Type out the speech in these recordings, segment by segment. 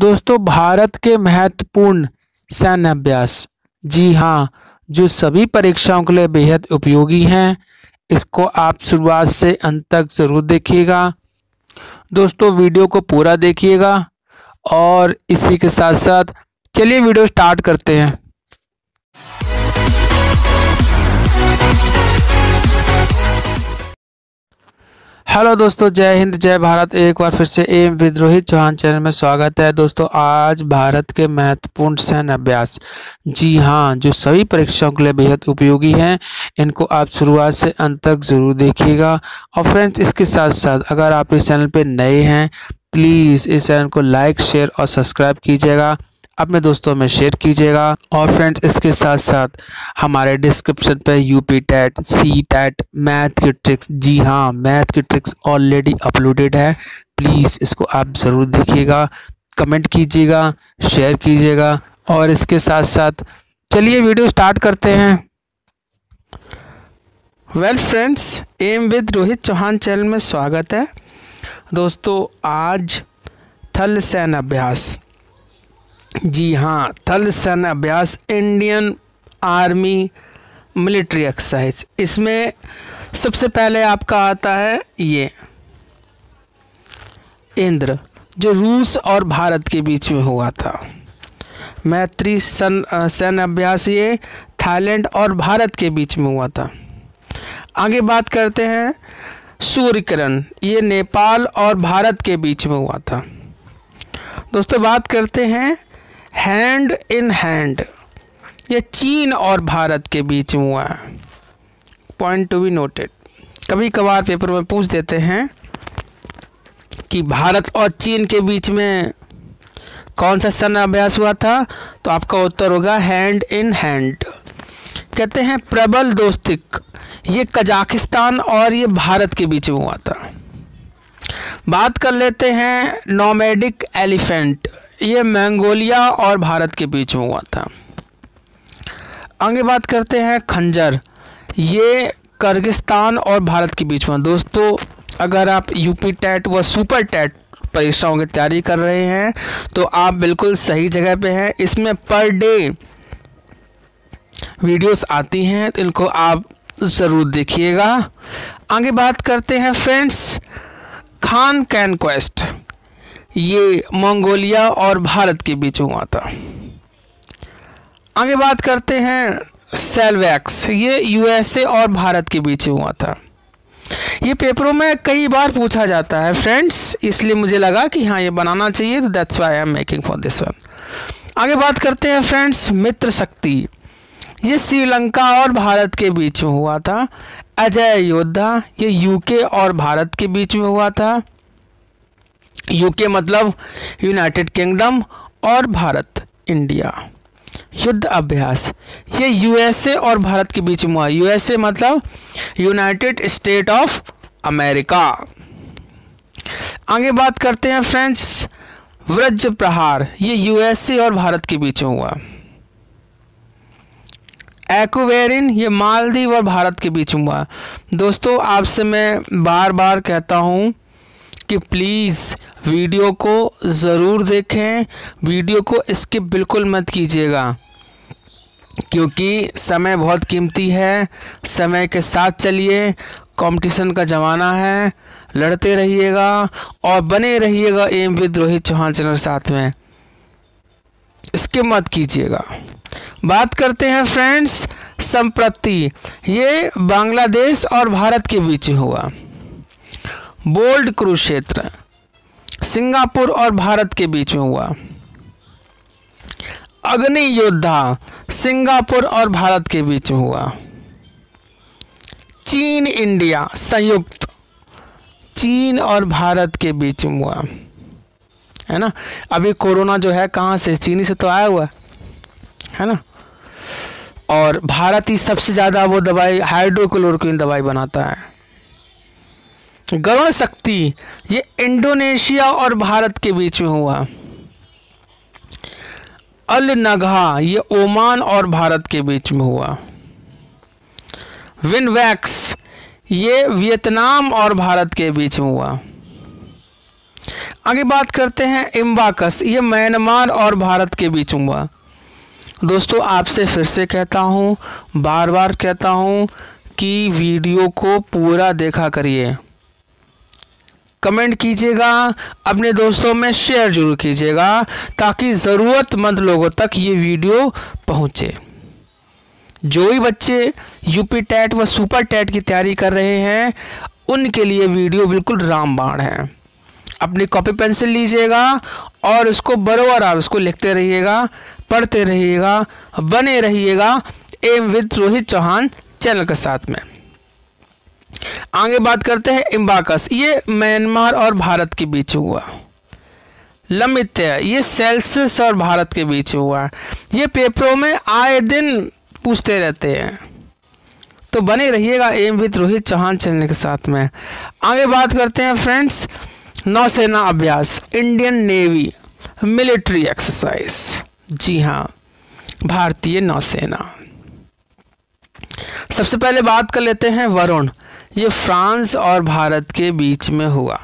दोस्तों, भारत के महत्वपूर्ण सैन्य अभ्यास जी हाँ जो सभी परीक्षाओं के लिए बेहद उपयोगी हैं, इसको आप शुरुआत से अंत तक ज़रूर देखिएगा। दोस्तों, वीडियो को पूरा देखिएगा और इसी के साथ साथ चलिए वीडियो स्टार्ट करते हैं। हेलो दोस्तों, जय हिंद, जय भारत। एक बार फिर से एम विद्रोहित चौहान चैनल में स्वागत है। दोस्तों, आज भारत के महत्वपूर्ण सैन्य अभ्यास जी हाँ जो सभी परीक्षाओं के लिए बेहद उपयोगी हैं, इनको आप शुरुआत से अंत तक ज़रूर देखिएगा। और फ्रेंड्स, इसके साथ साथ अगर आप इस चैनल पर नए हैं, प्लीज़ इस चैनल को लाइक, शेयर और सब्सक्राइब कीजिएगा। अपने दोस्तों में शेयर कीजिएगा। और फ्रेंड्स इसके साथ साथ हमारे डिस्क्रिप्शन पे UP TET C TET math की ट्रिक्स जी हाँ मैथ की ट्रिक्स ऑलरेडी अपलोडेड है। प्लीज़ इसको आप ज़रूर देखिएगा। कमेंट कीजिएगा शेयर कीजिएगा। और इसके साथ साथ चलिए वीडियो स्टार्ट करते हैं। Well friends M with Rohit Chauhan channel में स्वागत है। दोस्तों, आज थल सैन्य अभ्यास। जी हाँ थल सन अभ्यास इंडियन आर्मी मिलिट्री एक्सरसाइज इसमें सबसे पहले आपका आता है ये, इंद्र, जो रूस और भारत के बीच में हुआ था। मैत्री सन सैन्य अभ्यास ये थाईलैंड और भारत के बीच में हुआ था। आगे बात करते हैं, सूर्यकरण, ये नेपाल और भारत के बीच में हुआ था। दोस्तों, बात करते हैं हैंड इन हैंड। ये चीन और भारत के बीच हुआ है। पॉइंट टू बी नोटेड कभी कभार पेपर में पूछ देते हैं कि भारत और चीन के बीच में कौन सा सैन्य अभ्यास हुआ था? तो आपका उत्तर होगा हैंड इन हैंड। कहते हैं प्रबल दोस्तिक। ये कजाकिस्तान और ये भारत के बीच में हुआ था। बात कर लेते हैं नोमेडिक एलिफेंट। ये मंगोलिया और भारत के बीच में हुआ था। आगे बात करते हैं खंजर। ये कर्गिस्तान और भारत के बीच में। दोस्तों, अगर आप यूपी टेट व सुपर टेट परीक्षाओं की तैयारी कर रहे हैं तो आप बिल्कुल सही जगह पे हैं। इसमें पर डे वीडियोस आती हैं तो इनको आप ज़रूर देखिएगा। आगे बात करते हैं फ्रेंड्स, खान कैन क्वेस्ट। ये मंगोलिया और भारत के बीच हुआ था। आगे बात करते हैं सेलवैक्स ये यूएसए और भारत के बीच हुआ था। ये पेपरों में कई बार पूछा जाता है, फ्रेंड्स, इसलिए मुझे लगा कि हाँ ये बनाना चाहिए तो that's why I am making for this one आगे बात करते हैं, फ्रेंड्स, मित्र शक्ति। ये श्रीलंका और भारत के बीच में हुआ था। अजय योद्धा, ये यूके और भारत के बीच में हुआ था। यूके मतलब यूनाइटेड किंगडम और भारत इंडिया युद्ध अभ्यास। ये यूएसए और भारत के बीच में हुआ। यूएसए मतलब यूनाइटेड स्टेट ऑफ़ अमेरिका आगे बात करते हैं फ्रेंड्स व्रज प्रहार। ये यूएसए और भारत के बीच में हुआ। एक्वेरिन ये मालदीव और भारत के बीच हुआ। दोस्तों, आपसे मैं बार बार कहता हूँ कि प्लीज़ वीडियो को ज़रूर देखें। वीडियो को स्किप बिल्कुल मत कीजिएगा। क्योंकि समय बहुत कीमती है। समय के साथ चलिए। कंपटीशन का ज़माना है। लड़ते रहिएगा और बने रहिएगा M with Rohit Chauhan channel साथ में। इसके मत कीजिएगा। बात करते हैं फ्रेंड्स संप्रति। ये बांग्लादेश और भारत के बीच हुआ। बोल्ड कुरुक्षेत्र सिंगापुर और भारत के बीच में हुआ। अग्नि योद्धा सिंगापुर और भारत के बीच में हुआ। चीन, इंडिया संयुक्त। चीन और भारत के बीच में हुआ। है ना? अभी कोरोना जो है, कहाँ से? चीनी से तो आया हुआ। है ना? और भारत ही सबसे ज़्यादा वो दवाई, हाइड्रोक्लोरोक्विन दवाई बनाता है। गरुण शक्ति ये इंडोनेशिया और भारत के बीच में हुआ। अल नगहा ये ओमान और भारत के बीच में हुआ। विनवैक्स ये वियतनाम और भारत के बीच में हुआ। आगे बात करते हैं इम्बाकस, ये म्यांमार और भारत के बीच में हुआ। दोस्तों, आपसे फिर से कहता हूँ, बार बार कहता हूँ कि वीडियो को पूरा देखा करिए। कमेंट कीजिएगा, अपने दोस्तों में शेयर ज़रूर कीजिएगा, ताकि ज़रूरतमंद लोगों तक ये वीडियो पहुँचे। जो भी बच्चे यूपी टेट व सुपर टेट की तैयारी कर रहे हैं, उनके लिए वीडियो बिल्कुल रामबाण है। अपनी कॉपी पेंसिल लीजिएगा और उसको बरोबर आप उसको लिखते रहिएगा, पढ़ते रहिएगा, बने रहिएगा, M with Rohit Chauhan channel के साथ में। आगे बात करते हैं इम्बाकस। ये म्यांमार और भारत के बीच हुआ। लमित्य ये सेल्सियस और भारत के बीच हुआ। ये पेपरों में आए दिन पूछते रहते हैं। तो बने रहिएगा M with Rohit Chauhan channel के साथ में। आगे बात करते हैं फ्रेंड्स, नौसेना अभ्यास, इंडियन नेवी, मिलिट्री एक्सरसाइज। जी हाँ भारतीय नौसेना। सबसे पहले बात कर लेते हैं वरुण। ये फ्रांस और भारत के बीच में हुआ।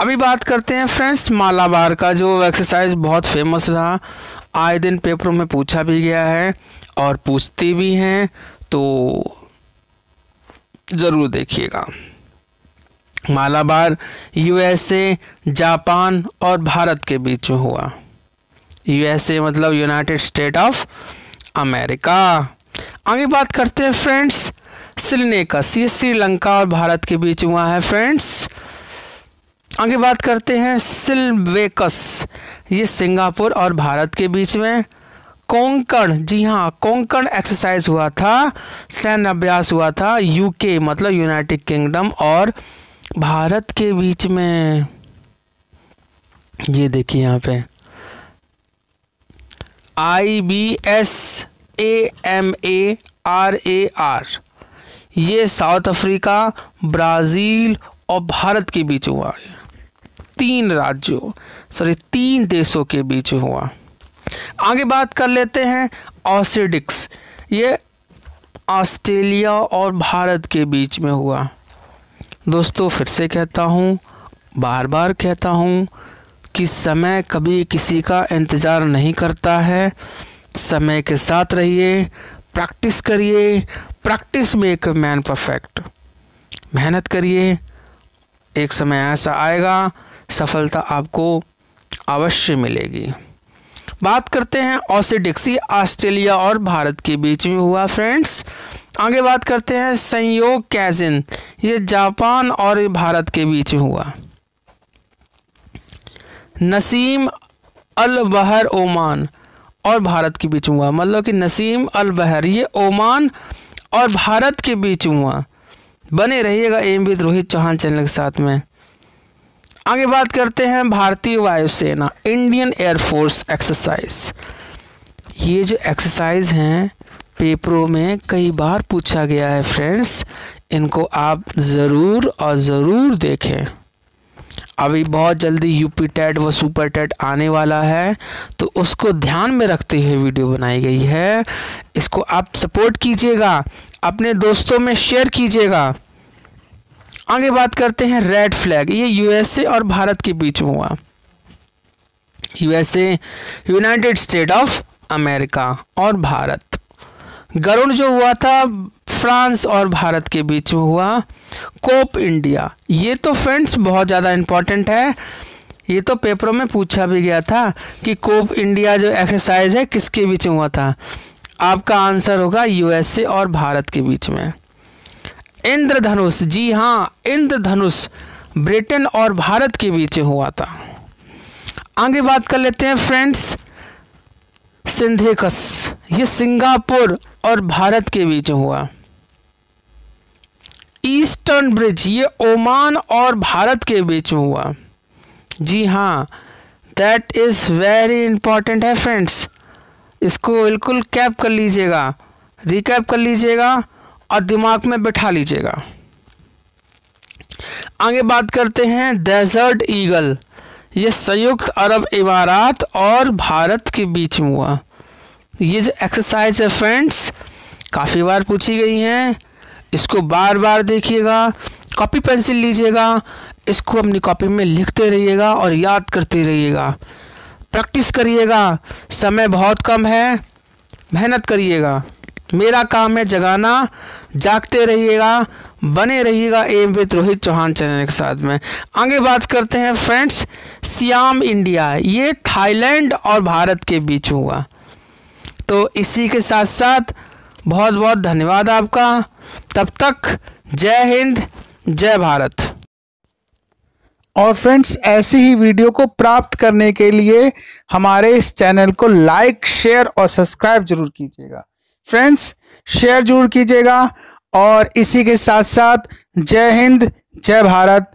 अभी बात करते हैं फ्रेंड्स मालाबार का, जो एक्सरसाइज बहुत फ़ेमस रहा। आए दिन पेपरों में पूछा भी गया है और पूछती भी हैं तो ज़रूर देखिएगा। मालाबार यूएसए जापान और भारत के बीच में हुआ। यूएसए मतलब यूनाइटेड स्टेट ऑफ़ अमेरिका आगे बात करते हैं फ्रेंड्स सिलनेकस ये श्रीलंका और भारत के बीच हुआ है फ्रेंड्स आगे बात करते हैं, सिलवेकस, ये सिंगापुर और भारत के बीच में. कोंकण, जी हाँ कोंकण एक्सरसाइज हुआ था, सैन्य अभ्यास हुआ था यूके मतलब यूनाइटेड किंगडम और भारत के बीच में. ये देखिए यहाँ पे. I B S A M A R A R ये साउथ अफ्रीका, ब्राज़ील और भारत के बीच हुआ। है तीन राज्यों सॉरी तीन देशों के बीच हुआ। आगे बात कर लेते हैं ऑसिडिक्स ये ऑस्ट्रेलिया और भारत के बीच में हुआ। दोस्तों, फिर से कहता हूँ बार बार कहता हूँ कि समय कभी किसी का इंतज़ार नहीं करता है। समय के साथ रहिए, प्रैक्टिस करिए प्रैक्टिस मेक मैन परफेक्ट मेहनत करिए, एक समय ऐसा आएगा, सफलता आपको अवश्य मिलेगी। बात करते हैं ऑसिडिक्सी ऑस्ट्रेलिया और भारत के बीच में हुआ फ्रेंड्स आगे बात करते हैं संयोग कैजिन, ये जापान और भारत के बीच में हुआ। नसीम अल बहर ओमान और भारत के बीच हुआ। मतलब कि नसीम अल बहर ये ओमान और भारत के बीच हुआ। बने रहिएगा M with Rohit Chauhan channel के साथ में। आगे बात करते हैं भारतीय वायुसेना, इंडियन एयरफोर्स एक्सरसाइज। ये जो एक्सरसाइज हैं, पेपरों में कई बार पूछा गया है फ्रेंड्स, इनको आप ज़रूर और ज़रूर देखें। अभी बहुत जल्दी यूपी टेट व सुपर टेट आने वाला है तो उसको ध्यान में रखते हुए वीडियो बनाई गई है। इसको आप सपोर्ट कीजिएगा, अपने दोस्तों में शेयर कीजिएगा। आगे बात करते हैं रेड फ्लैग, ये यूएसए और भारत के बीच में हुआ। USA, United State of America और भारत। गरुड़ जो हुआ था, फ्रांस और भारत के बीच में हुआ, कोप इंडिया। ये तो फ्रेंड्स, बहुत ज़्यादा इम्पोर्टेंट है। ये तो पेपरों में पूछा भी गया था कि कोप इंडिया जो एक्सरसाइज है, किसके बीच में हुआ था। आपका आंसर होगा यूएसए और भारत के बीच में। इंद्रधनुष, जी हाँ इंद्रधनुष ब्रिटेन और भारत के बीच हुआ था। आगे बात कर लेते हैं, फ्रेंड्स, सिंधेकस। ये सिंगापुर और भारत के बीच हुआ। ईस्टर्न ब्रिज, ये ओमान और भारत के बीच में हुआ। जी हाँ दैट इज़ वेरी इंपॉर्टेंट है फ्रेंड्स इसको बिल्कुल कैप कर लीजिएगा रिकैप कर लीजिएगा और दिमाग में बैठा लीजिएगा। आगे बात करते हैं डेजर्ट ईगल ये संयुक्त अरब इमारात और भारत के बीच में हुआ। ये जो एक्सरसाइज है फ्रेंड्स काफ़ी बार पूछी गई हैं। इसको बार बार देखिएगा कॉपी पेंसिल लीजिएगा, इसको अपनी कॉपी में लिखते रहिएगा और याद करते रहिएगा। प्रैक्टिस करिएगा, समय बहुत कम है, मेहनत करिएगा। मेरा काम है जगाना, जागते रहिएगा, बने रहिएगा M with Rohit Chauhan channel के साथ में। आगे बात करते हैं फ्रेंड्स सियाम इंडिया, ये थाईलैंड और भारत के बीच हुआ। तो इसी के साथ साथ बहुत बहुत धन्यवाद आपका। तब तक जय हिंद, जय भारत। और फ्रेंड्स, ऐसी ही वीडियो को प्राप्त करने के लिए हमारे इस चैनल को लाइक, शेयर और सब्सक्राइब ज़रूर कीजिएगा। फ्रेंड्स, शेयर ज़रूर कीजिएगा और इसी के साथ साथ जय हिंद, जय भारत।